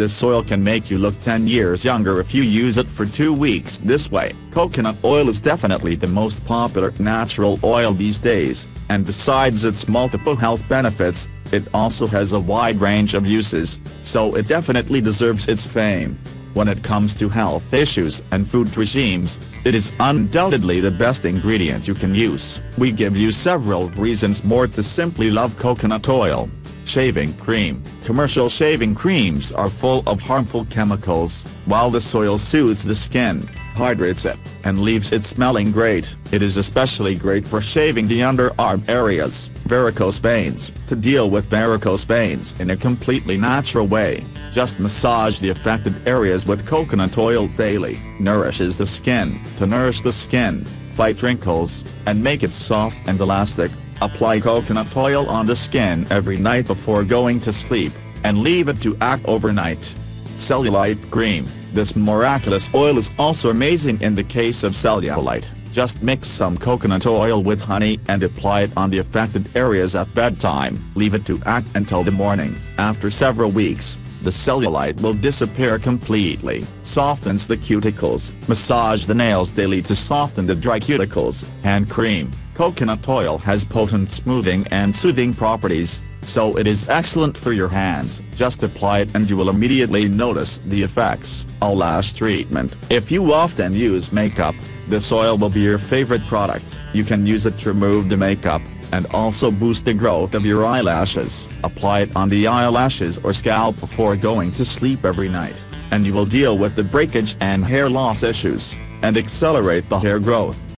This oil can make you look 10 years younger if you use it for 2 weeks this way. Coconut oil is definitely the most popular natural oil these days, and besides its multiple health benefits, it also has a wide range of uses, so it definitely deserves its fame. When it comes to health issues and food regimes, it is undoubtedly the best ingredient you can use. We give you several reasons more to simply love coconut oil. Shaving cream. Commercial shaving creams are full of harmful chemicals, while the oil soothes the skin, hydrates it, and leaves it smelling great. It is especially great for shaving the underarm areas, varicose veins. To deal with varicose veins in a completely natural way, just massage the affected areas with coconut oil daily. Nourishes the skin. To nourish the skin, fight wrinkles, and make it soft and elastic, apply coconut oil on the skin every night before going to sleep, and leave it to act overnight. Cellulite Cream This miraculous oil is also amazing in the case of cellulite. Just mix some coconut oil with honey and apply it on the affected areas at bedtime. Leave it to act until the morning. After several weeks, the cellulite will disappear completely. Softens the cuticles. Massage the nails daily to soften the dry cuticles. Hand cream. Coconut oil has potent smoothing and soothing properties, so it is excellent for your hands. Just apply it and you will immediately notice the effects. Eyelash treatment. If you often use makeup, this oil will be your favorite product. You can use it to remove the makeup, and also boost the growth of your eyelashes. Apply it on the eyelashes or scalp before going to sleep every night, and you will deal with the breakage and hair loss issues, and accelerate the hair growth.